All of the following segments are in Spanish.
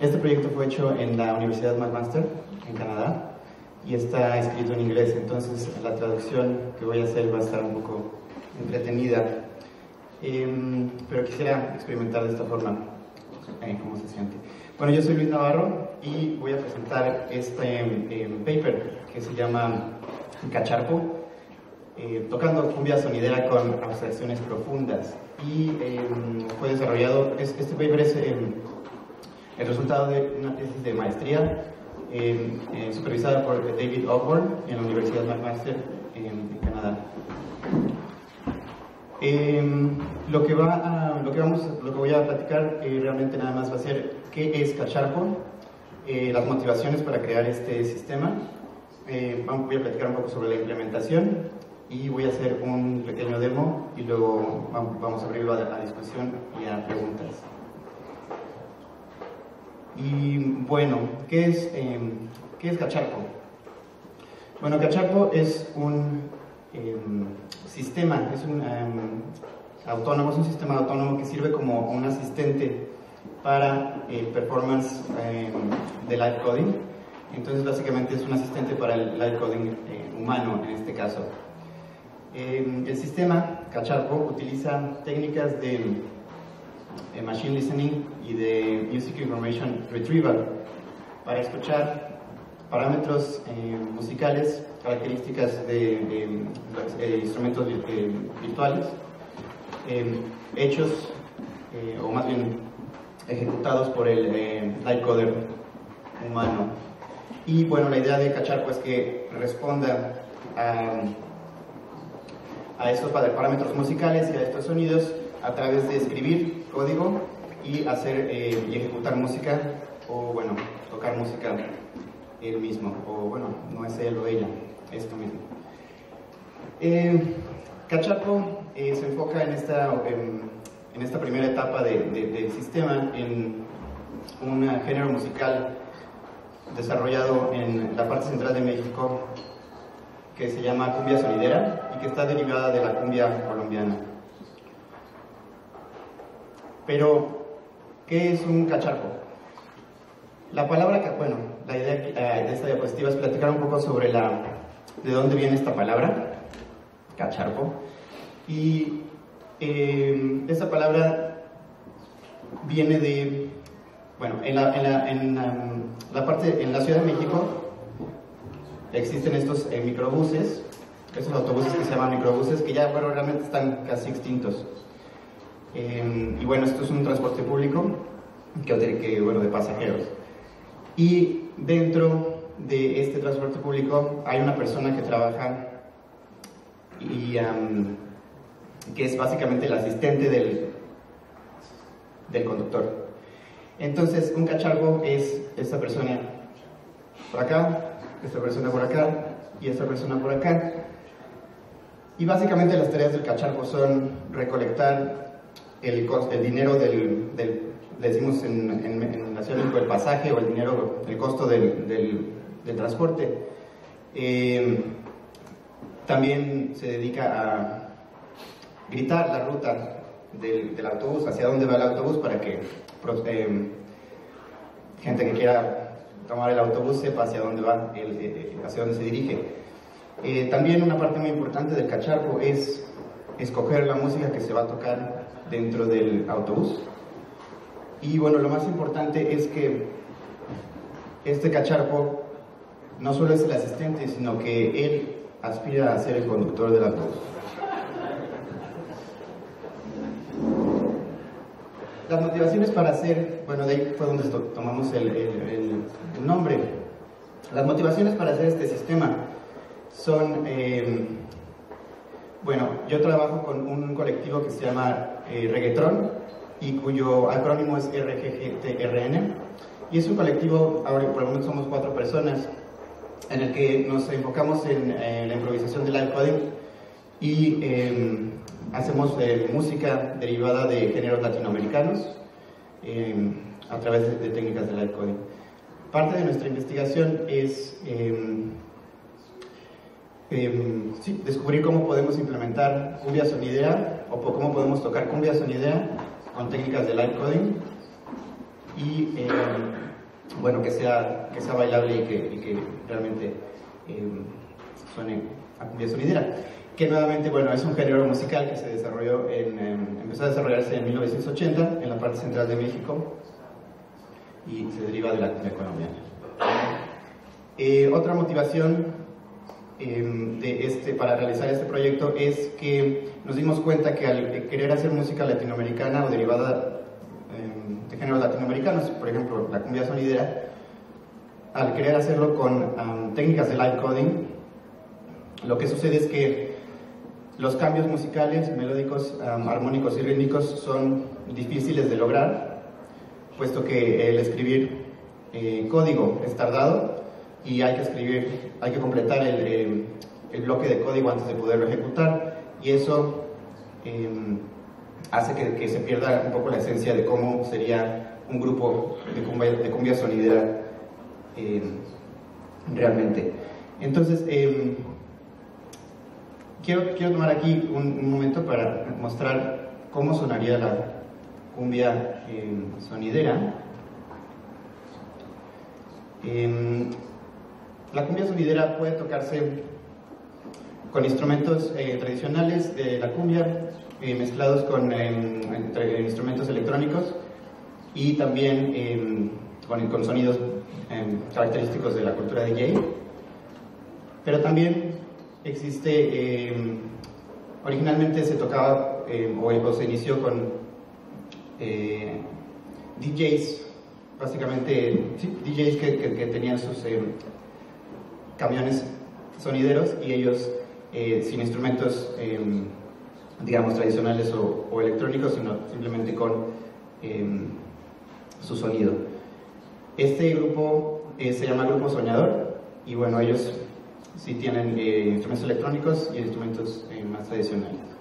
Este proyecto fue hecho en la Universidad McMaster, en Canadá, y está escrito en inglés, entonces la traducción que voy a hacer va a estar un poco entretenida. Em, pero quisiera experimentar de esta forma eh, cómo se siente. Bueno, yo soy Luis Navarro y voy a presentar este em, paper que se llama Cacharpo, eh, tocando cumbia sonidera con abstracciones profundas. Y fue desarrollado, este paper es el resultado de una tesis de maestría eh, supervisada por David Osborne en la Universidad McMaster en, Canadá. Em, lo, que va lo, que vamos, lo que voy a platicar eh, realmente nada más va a ser qué es Cacharpo, eh, las motivaciones para crear este sistema, eh, voy a platicar un poco sobre la implementación y voy a hacer un pequeño demo y luego vamos a abrirlo a, a discusión y a preguntas. Y bueno, ¿qué es, em, ¿qué es Cacharpo? Bueno, Cacharpo es un em, sistema, es un em, autónomo, es un sistema autónomo que sirve como un asistente para el performance de live coding. Entonces, básicamente es un asistente para el live coding eh, humano en este caso. el sistema Cacharpo utiliza técnicas de Machine Listening y de Music Information Retrieval para escuchar parámetros eh, musicales, características de, instrumentos eh, virtuales, eh, hechos o más bien ejecutados por el light coder humano. Y bueno, la idea de Cacharpo es que responda a, a estos parámetros musicales y a estos sonidos a través de escribir código y hacer eh, y ejecutar música o bueno, tocar música él mismo o bueno, no es él o ella, esto mismo. Eh, Cachapo eh, se enfoca en esta, en, esta primera etapa del sistema en un género musical desarrollado en la parte central de México que se llama cumbia sonidera y que está derivada de la cumbia colombiana. Pero, ¿qué es un cacharpo? La palabra, bueno, la idea eh, de esta diapositiva es platicar un poco sobre la, de dónde viene esta palabra, cacharpo. Y eh, esta palabra viene de, bueno, en la, en la, en la, parte, en la Ciudad de México existen estos eh, microbuses, esos autobuses que se llaman microbuses, que ya bueno, realmente están casi extintos. Em, y bueno, esto es un transporte público que, que, bueno, de pasajeros. Y dentro de este transporte público hay una persona que trabaja y que es básicamente el asistente del, del conductor. Entonces, un cacharro es esta persona por acá, esta persona por acá y esta persona por acá. Y básicamente las tareas del cacharro son recolectar el, el dinero del, decimos en, en, en el pasaje o el dinero, el costo del, del, transporte. Eh, también se dedica a gritar la ruta del, del, autobús, hacia dónde va el autobús para que eh, gente que quiera tomar el autobús sepa hacia dónde va, el, eh, hacia dónde se dirige. también una parte muy importante del cacharro es escoger la música que se va a tocar dentro del autobús. Y bueno, lo más importante es que este cacharpo no solo es el asistente, sino que él aspira a ser el conductor del autobús. Las motivaciones para hacer, bueno, de ahí fue donde tomamos el, nombre. Las motivaciones para hacer este sistema son eh, bueno, yo trabajo con un colectivo que se llama eh, Reggaetron y cuyo acrónimo es RGGTRN. Y es un colectivo, ahora por el momento somos cuatro personas, en el que nos enfocamos en, la improvisación del live coding y em, hacemos eh, música derivada de géneros latinoamericanos em, a través de, de, técnicas de live coding. Parte de nuestra investigación es Em, sí, descubrir cómo podemos implementar cumbia sonidera o cómo podemos tocar cumbia sonidera con técnicas de live coding. y bueno, que sea, que sea bailable y que, realmente suene a cumbia sonidera que nuevamente, bueno, es un género musical que se desarrolló en, empezó a desarrollarse en 1980 en la parte central de México y se deriva de la cumbia colombiana. Eh, otra motivación de este, para realizar este proyecto es que nos dimos cuenta que al querer hacer música latinoamericana o derivada em, de géneros latinoamericanos, por ejemplo la cumbia sonidera, al querer hacerlo con técnicas de live coding, lo que sucede es que los cambios musicales, melódicos, armónicos y rítmicos son difíciles de lograr, puesto que el escribir eh, código es tardado y hay que escribir, hay que completar el, bloque de código antes de poderlo ejecutar y eso em, hace que, se pierda un poco la esencia de cómo sería un grupo de cumbia, de cumbia sonidera em, realmente. Entonces, em, quiero, quiero tomar aquí un, momento para mostrar cómo sonaría la cumbia eh, sonidera. La cumbia sonidera puede tocarse con instrumentos eh, tradicionales de la cumbia, eh, mezclados con em, instrumentos electrónicos y también em, con, sonidos característicos de la cultura DJ. Pero también existe, em, originalmente se tocaba em, o, se inició con eh, DJs, básicamente DJs que, tenían sus em, camiones sonideros y ellos eh, sin instrumentos, digamos, tradicionales o, electrónicos, sino simplemente con su sonido. Este grupo eh, se llama Grupo Soñador y bueno, ellos si tienen eh, instrumentos electrónicos y instrumentos más tradicionales.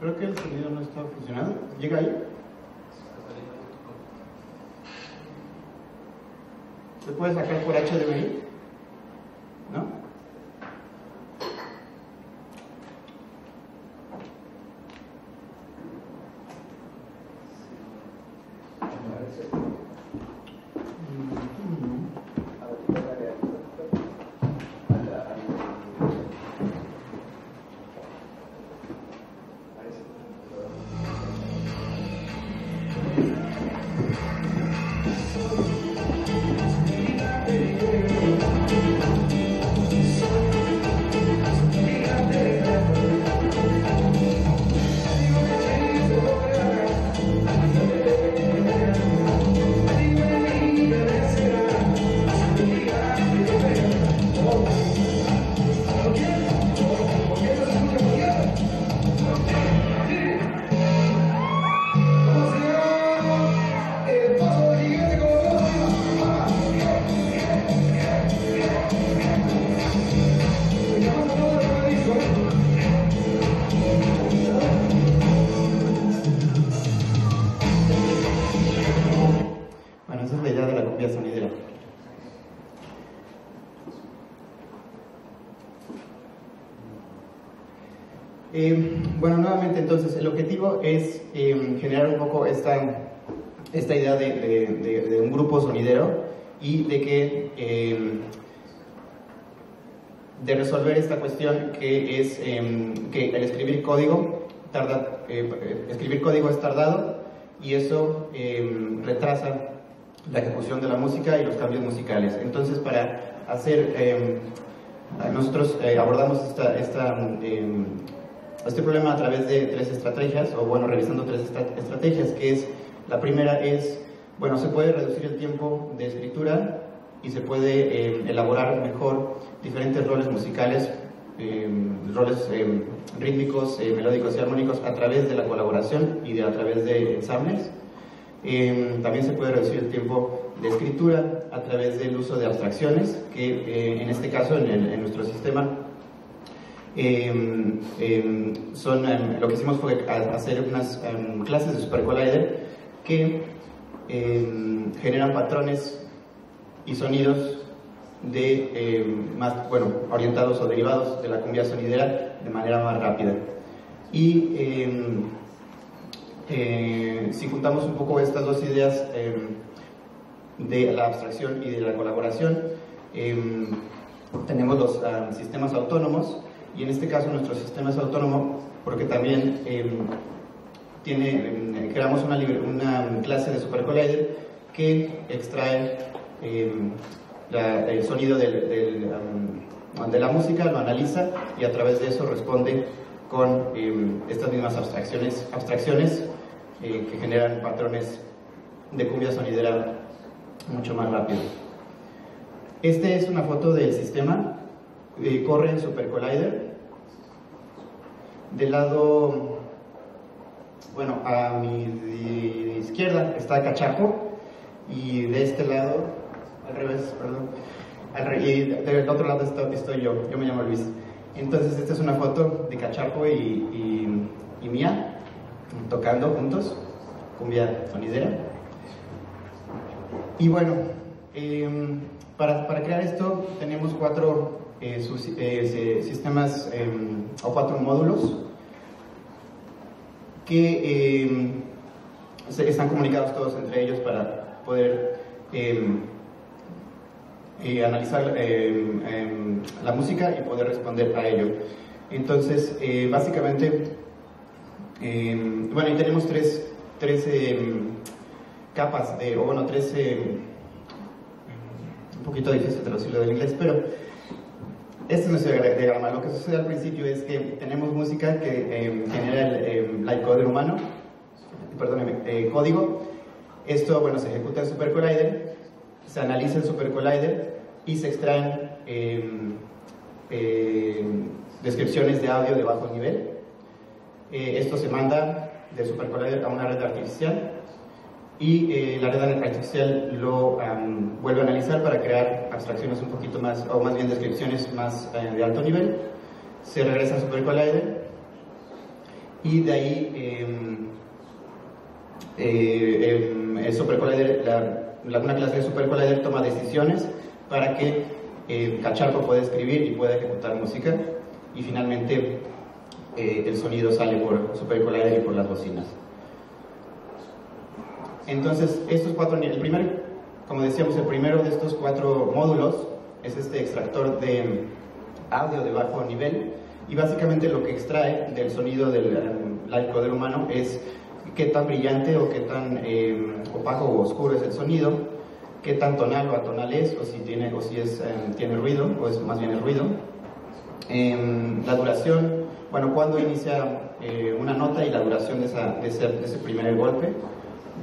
Creo que el sonido no está funcionando. ¿Llega ahí? ¿Se puede sacar por HDMI? Es em, generar un poco esta, esta idea de, un grupo sonidero y de que em, de resolver esta cuestión que es em, que el escribir código tarda, eh, escribir código es tardado y eso retrasa la ejecución de la música y los cambios musicales. Entonces para hacer nosotros eh, abordamos esta este problema a través de tres estrategias, o bueno, revisando tres estrategias, que es, la primera es, bueno, se puede reducir el tiempo de escritura y se puede eh, elaborar mejor diferentes roles musicales, eh, roles eh, rítmicos, melódicos y armónicos a través de la colaboración y de, a través de ensambles. Em, también se puede reducir el tiempo de escritura a través del uso de abstracciones, que eh, en este caso, en, nuestro sistema, em, em, son, lo que hicimos fue hacer unas clases de Super Collider que generan patrones y sonidos de, más, bueno, orientados o derivados de la cumbia sonidera de manera más rápida. Y eh, si juntamos un poco estas dos ideas em, de la abstracción y de la colaboración, em, tenemos los sistemas autónomos y en este caso nuestro sistema es autónomo porque también em, tiene, creamos una, clase de supercollider que extrae el sonido de la música, lo analiza y a través de eso responde con estas mismas abstracciones, abstracciones eh, que generan patrones de cumbia sonidera mucho más rápido. Este es una foto del sistema, eh, corre en Super Collider. Del lado, bueno, a mi izquierda está Cachaco y de este lado, al revés, perdón, y del otro lado estoy, yo, yo me llamo Luis. Entonces esta es una foto de Cachaco y, y mía tocando juntos, cumbia sonidera. Y bueno, em, para, para, crear esto tenemos cuatro eh, eh, sistemas em, o cuatro módulos que em, están comunicados todos entre ellos para poder eh, analizar la música y poder responder a ello. Entonces, básicamente Em, bueno, y tenemos tres, tres em, capas, de, o bueno, tres, em, un poquito difícil traducirlo del inglés, pero este es nuestro diagrama. Lo que sucede al principio es que tenemos música que genera el bytecode humano, perdóneme, eh, código. Esto, bueno, se ejecuta en Super Collider, se analiza en Super Collider y se extraen descripciones de audio de bajo nivel eh, esto se manda de supercollider a una red artificial y eh, la red artificial lo vuelve a analizar para crear abstracciones un poquito más, o más bien descripciones más eh, de alto nivel. Se regresa a supercollider y de ahí em, em, el supercollider, la, una clase de supercollider toma decisiones para que el Cacharco pueda escribir y pueda ejecutar música y finalmente eh, el sonido sale por Super Collider y por las bocinas. Entonces, estos cuatro, el primer, como decíamos, el primero de estos cuatro módulos es este extractor de audio de bajo nivel y básicamente lo que extrae del sonido del um, del humano es qué tan brillante o qué tan eh, opaco o oscuro es el sonido, qué tan tonal o atonal es, o si tiene, o si es, em, tiene ruido, o es más bien el ruido, em, la duración, bueno, cuando inicia eh, una nota y la duración de, ese, primer golpe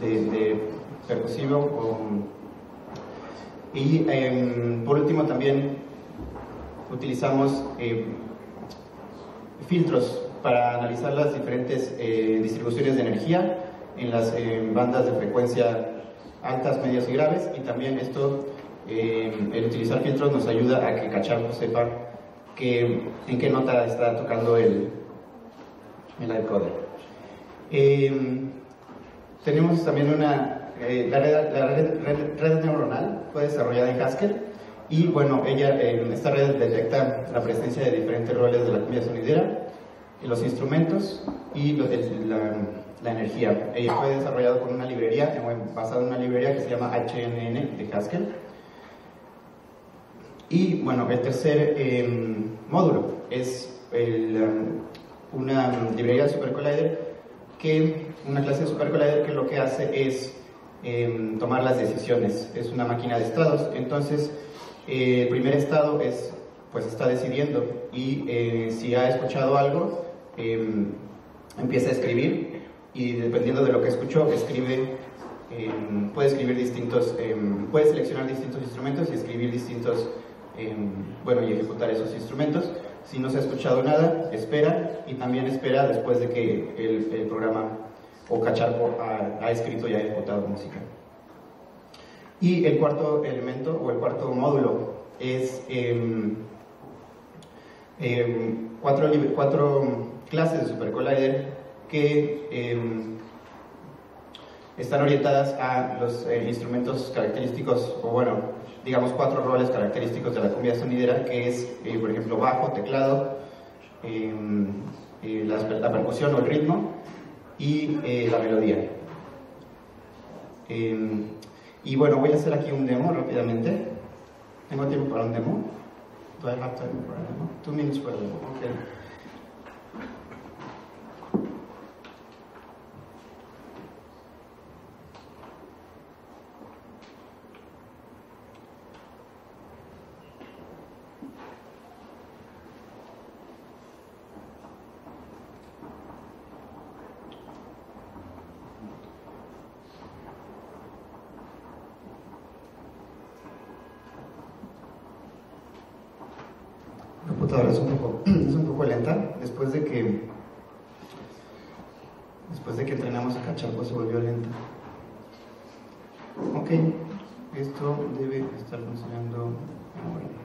de, percusivo. y em, por último también utilizamos eh, filtros para analizar las diferentes eh, distribuciones de energía en las bandas de frecuencia altas, medias y graves y también esto, em, el utilizar filtros nos ayuda a que Cacharpo sepa que, en qué nota está tocando el, el encoder. Em, tenemos también una, eh, la, red, neuronal fue desarrollada en Haskell y bueno, ella, esta red detecta la presencia de diferentes roles de la cumbia sonidera, los instrumentos y la, energía. Ella fue desarrollada con una librería, basada en una librería que se llama HNN de Haskell y bueno, el tercer em, módulo es em, una librería de SuperCollider, que, una clase de SuperCollider que lo que hace es em, tomar las decisiones. Es una máquina de estados. Entonces, eh, el primer estado es, pues está decidiendo y eh, si ha escuchado algo, empieza a escribir y dependiendo de lo que escuchó, escribe puede escribir distintos, puede seleccionar distintos instrumentos y escribir distintos bueno, y ejecutar esos instrumentos. Si no se ha escuchado nada, espera y también espera después de que el, programa o Cacharpo ha, escrito y ha ejecutado música. Y el cuarto elemento o el cuarto módulo es em, em, cuatro, cuatro, clases de Supercollider que em, están orientadas a los eh, instrumentos característicos, o bueno, digamos cuatro roles característicos de la cumbia sonidera, que es, eh, por ejemplo, bajo, teclado, la, la, percusión o el ritmo y eh, la melodía. y bueno, voy a hacer aquí un demo rápidamente. ¿Tengo tiempo para un demo? Do I have demo? Two minutes for a demo, okay. Es un poco, es un poco lenta. Después de que después de que entrenamos a cachar, pues se volvió lenta. Ok, esto debe estar funcionando ahora.